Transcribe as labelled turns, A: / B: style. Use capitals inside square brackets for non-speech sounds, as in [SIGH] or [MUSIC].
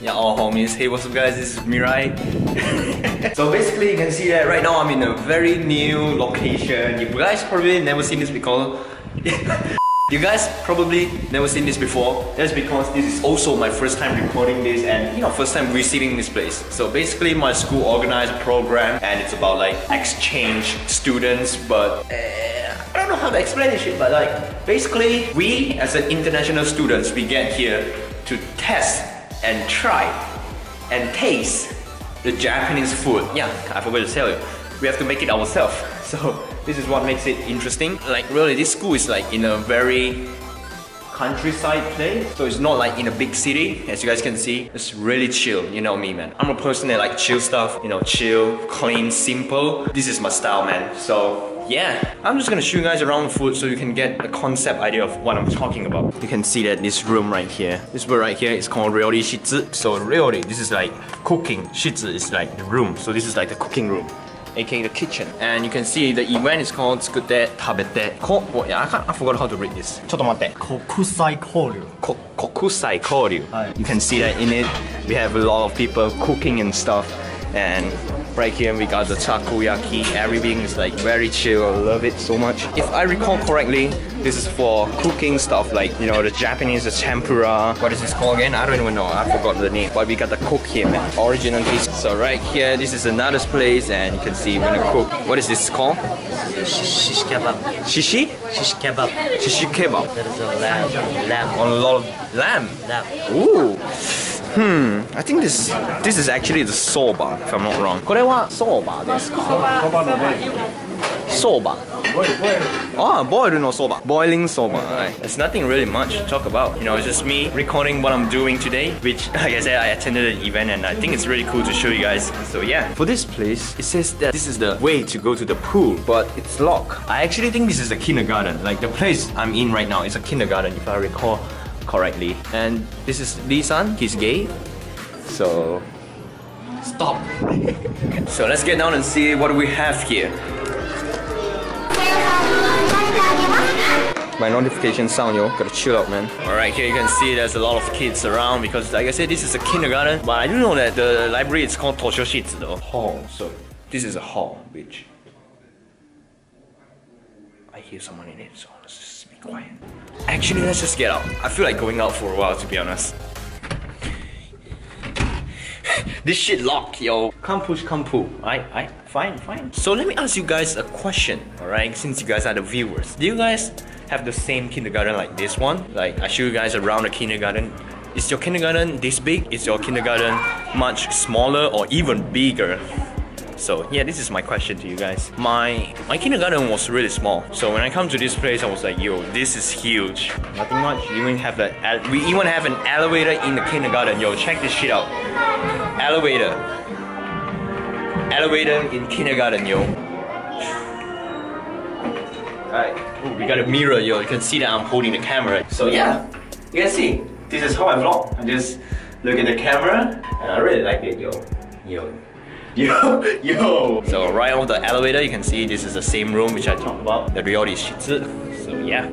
A: Yeah, all homies. Hey, what's up guys? This is Mirai. [LAUGHS] so basically you can see that right now I'm in a very new location. You guys probably never seen this before. [LAUGHS] You guys probably never seen this before. That's because this is also my first time recording this and you know first time visiting this place. So basically my school organized a program and it's about like exchange students but uh, I don't know how to explain this shit but like basically we as an international students we get here to test and try and taste the Japanese food. Yeah, I forgot to tell you. We have to make it ourselves. [LAUGHS] So this is what makes it interesting. Like really, this school is like in a very countryside place. So it's not like in a big city, as you guys can see. It's really chill, you know me, man. I'm a person that like chill stuff, you know, chill, clean, simple. This is my style, man. So yeah, I'm just gonna show you guys around the food so you can get a concept idea of what I'm talking about. You can see that this room right here, this room right here is called Ryori Shitsu. So Ryori, this is like cooking. Shitsu is like the room. So this is like the cooking room aka the kitchen. And you can see the event is called Tsukute Tabete. Ko oh, yeah, I, can't, I forgot how to read this. ちょっと待って。
B: Kokusai Koryu.
A: Ko Kokusai Koryu. You can see that in it, we have a lot of people cooking and stuff. And right here we got the takoyaki. Everything is like very chill. I love it so much. If I recall correctly, this is for cooking stuff like, you know, the Japanese the tempura. What is this called again? I don't even know. I forgot the name. But we got the cook here, man. Original piece. So right here, this is another place and you can see we're gonna cook. What is this called?
B: Shish kebab.
A: Shishi?
B: Shish kebab.
A: Shishi kebab.
B: That is a lamb. Lamb.
A: On a lot of lamb.
B: Lamb.
A: Ooh. Hmm, I think this this is actually the soba, if I'm not wrong. これは soba ですか？soba. Ah, boiled no soba. Boiling soba. Right. There's nothing really much to talk about. You know, it's just me recording what I'm doing today, which, [LAUGHS] like I said, I attended an event and I think it's really cool to show you guys. So yeah, for this place, it says that this is the way to go to the pool, but it's locked. I actually think this is a kindergarten. Like the place I'm in right now is a kindergarten, if I recall correctly. And this is Lee San, he's gay. So stop. [LAUGHS] so let's get down and see what we have here. My notification sound, yo. Gotta chill out, man. Alright, here you can see there's a lot of kids around because, like I said, this is a kindergarten. But I do know that the library is called Toshoshitsu, though. Hall. So this is a hall, which I hear someone in it, so let's just quiet. Actually, let's just get out. I feel like going out for a while, to be honest. this shit locked, yo. Come push, come pull. I, I, fine, fine. So let me ask you guys a question, alright? Since you guys are the viewers. Do you guys have the same kindergarten like this one? Like, I show you guys around the kindergarten. Is your kindergarten this big? Is your kindergarten much smaller or even bigger? So yeah, this is my question to you guys. My my kindergarten was really small. So when I come to this place, I was like, yo, this is huge. Nothing much. You even have the we even have an elevator in the kindergarten. Yo, check this shit out. Elevator. Elevator in kindergarten, yo. Alright. we got a mirror, yo. You can see that I'm holding the camera. So yeah, you can see. This is how I vlog. I just look at the camera and I really like it, yo. Yo. Yo, [LAUGHS] yo. So right on the elevator, you can see this is the same room which I talked about, the Ryori Shitsu. So yeah.